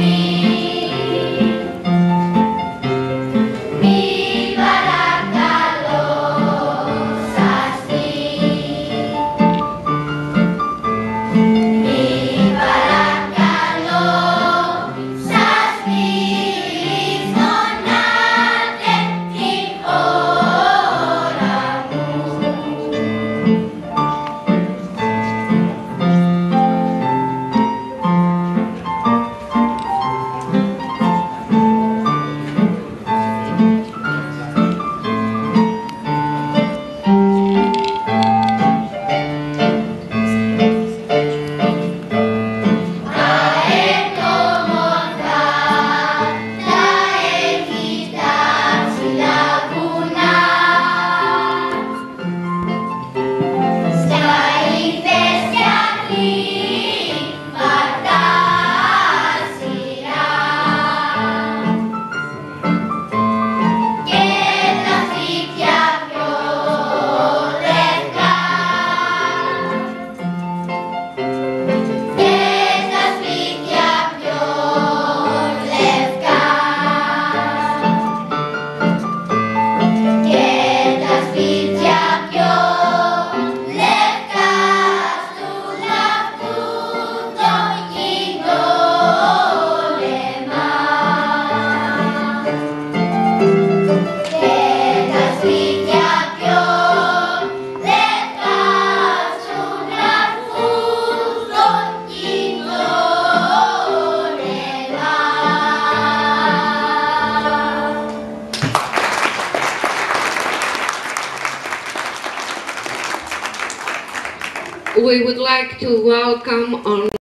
me. We would like to welcome on